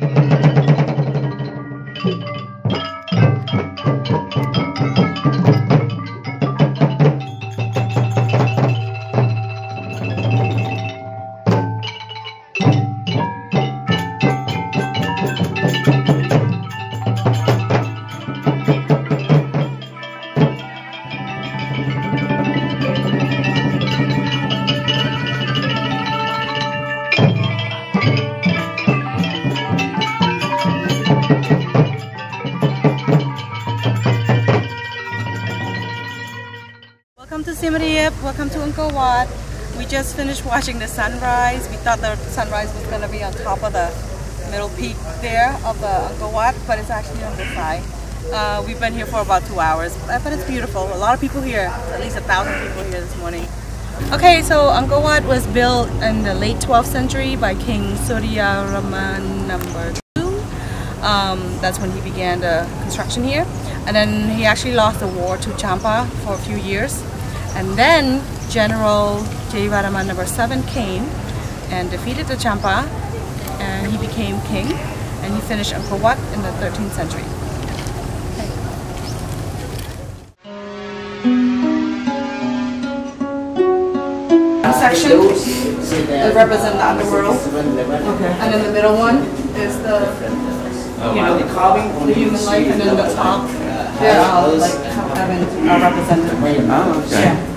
Welcome Welcome to Angkor Wat. We just finished watching the sunrise. We thought the sunrise was going to be on top of the middle peak there of the Angkor Wat, but it's actually on the side. Uh, we've been here for about two hours, but it's beautiful. A lot of people here, at least a thousand people here this morning. Okay, so Angkor Wat was built in the late 12th century by King Suryavarman number two. Um, that's when he began the construction here. And then he actually lost the war to Champa for a few years. And then General Jayavarman number seven came and defeated the Champa and he became king and he finished Angkor Wat in the 13th century. section that represent the underworld. And then the middle one is the, you know, carving, the human life, and then the top, they're all like heaven are represented. Oh, okay. Yeah.